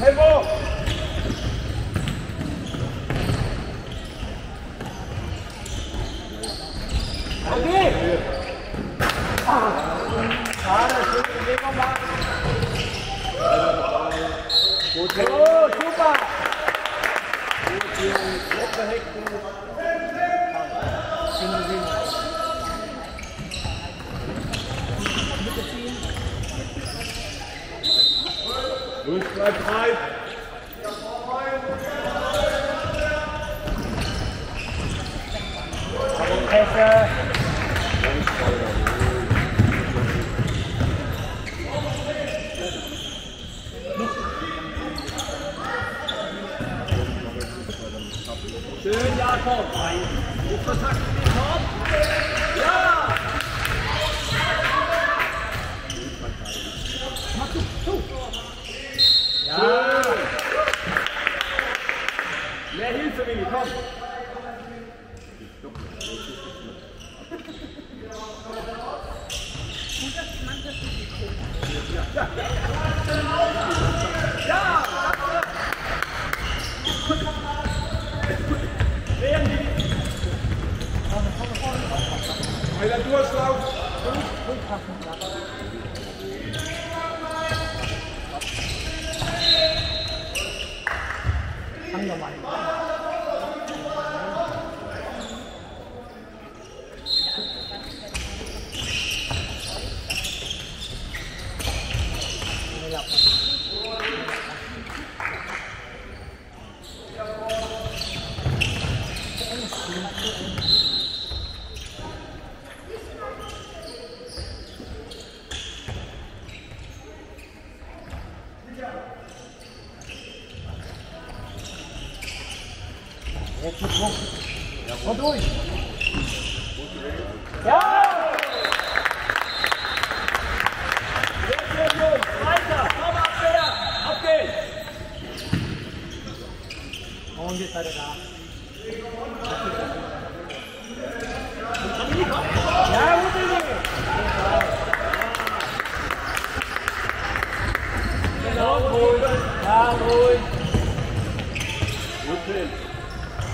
회복! 여기! 잘해, 지금 이건 막. 오, 좋다! 오, 좋다! Bleibt frei. Presse. Schön, Jakob. Ein guter Takt in den Kopf.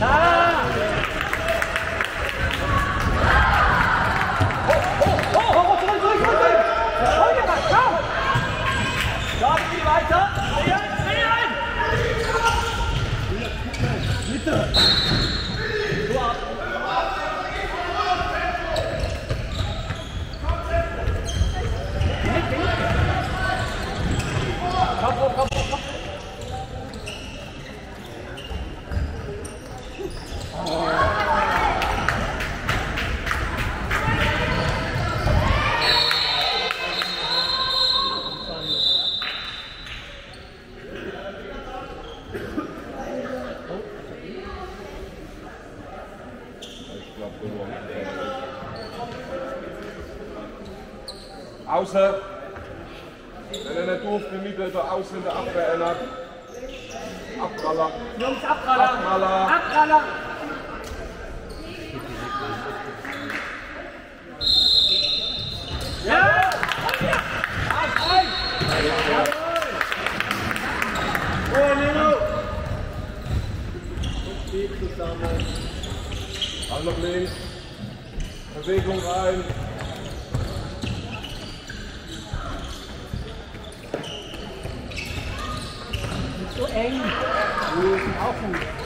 来。Außer, wenn er nicht doof bemittelt oder außen der Abwehr erinnert. Abpraller. Jungs, Abpraller. Abpraller. Abpraller. Ja! ja. Zusammen. Alle links. Bewegung rein. eng, auch gut.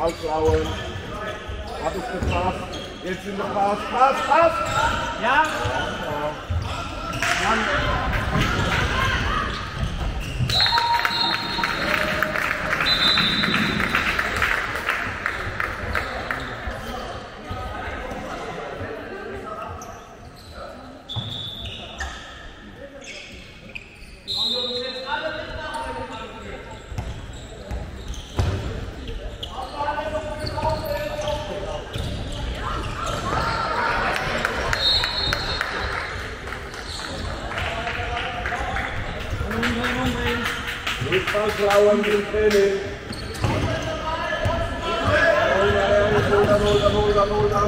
Ausschlauen. Hab ich gepasst. Jetzt sind wir fast. Pass, pass! Ja! ja. ja. Hold da, hold da, hold da, hold da.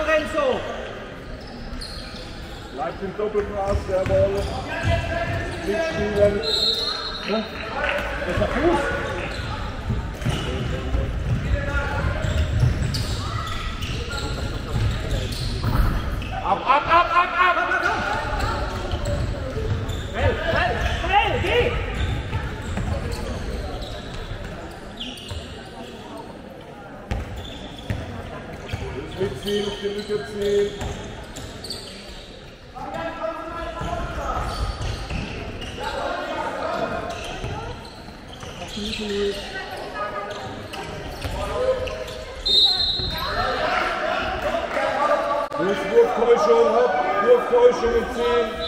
Lorenzo. Bleibt im Doppelpass, jawohl. Mitspielen. Ja. Das ist Fuß. Ab, ab, ab, ab, ab. 10, auf die Lücke 10. Thank you. Wurftäuschung, Wurftäuschung in 10.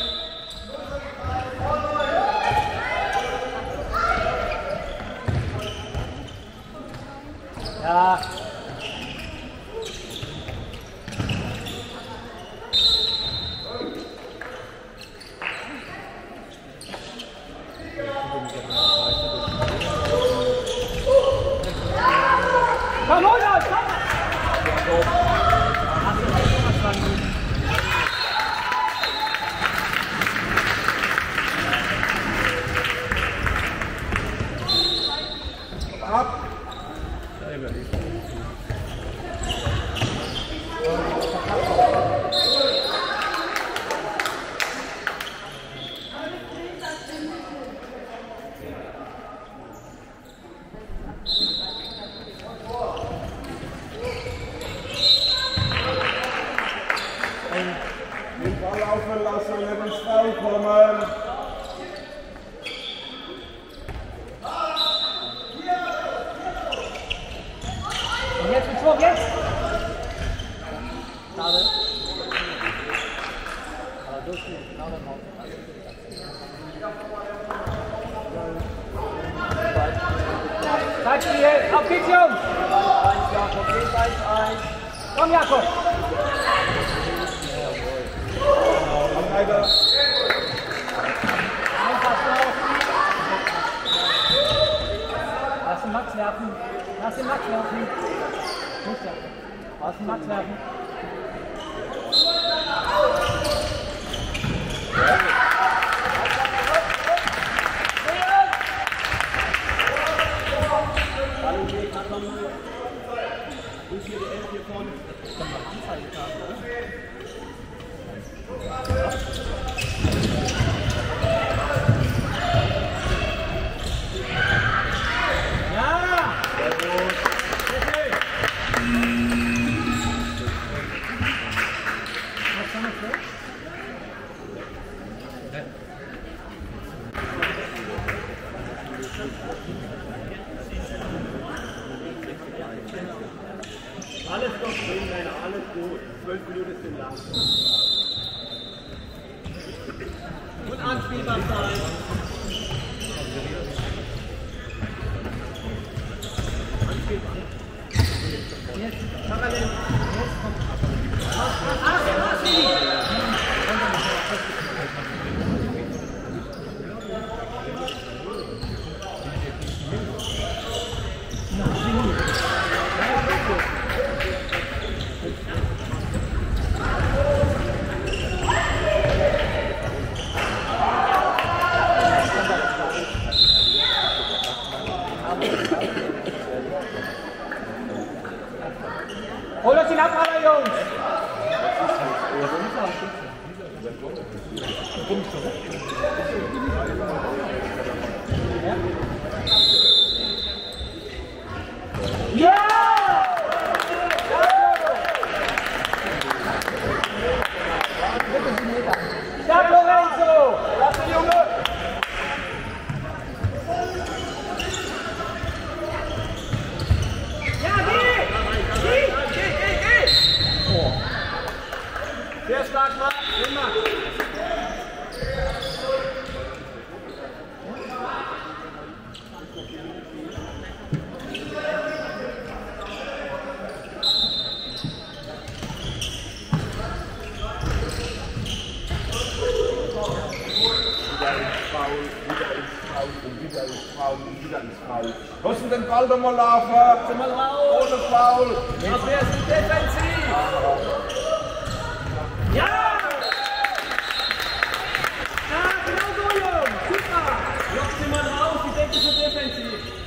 defensive.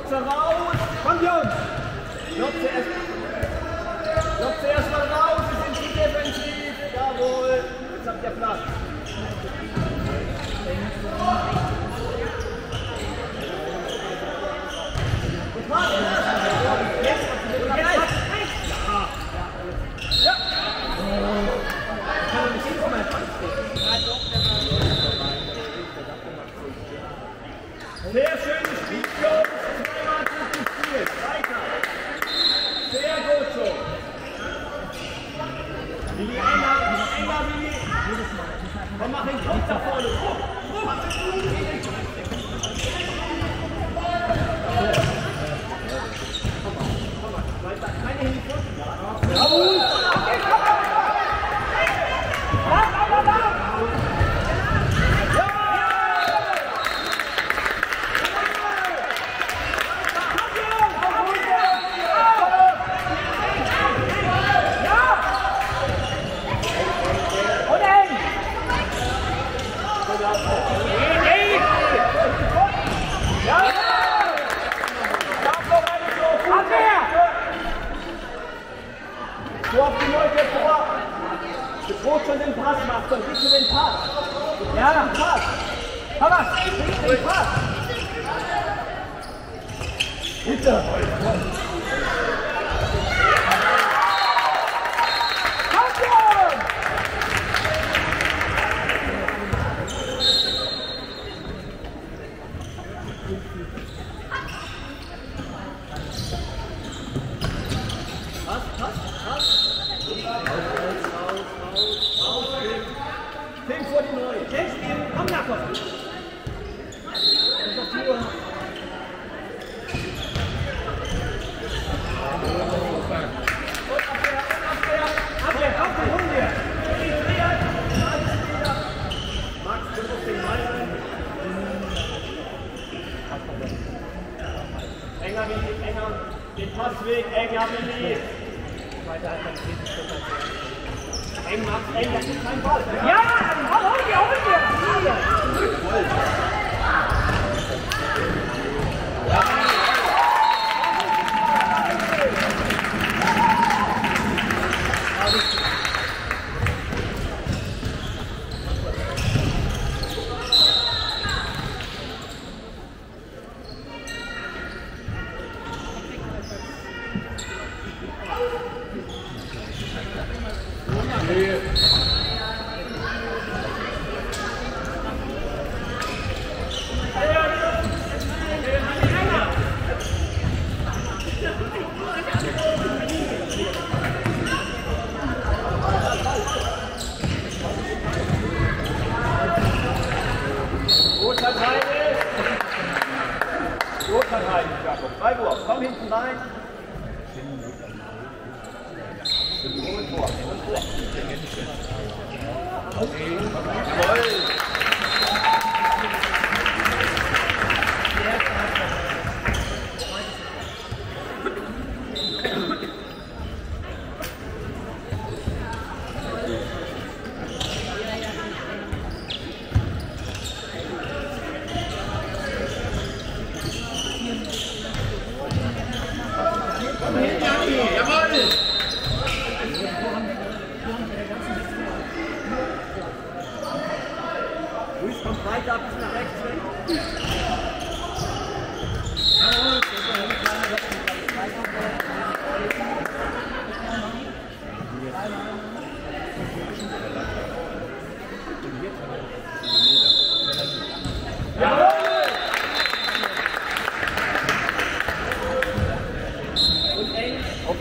Lotze raus! Kommt Jungs! Lotze erst, Lotze erst mal raus, wir sind zu defensiv! Jawohl! Jetzt habt ihr Platz! Gut, Jawohl.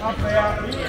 आप प्रयास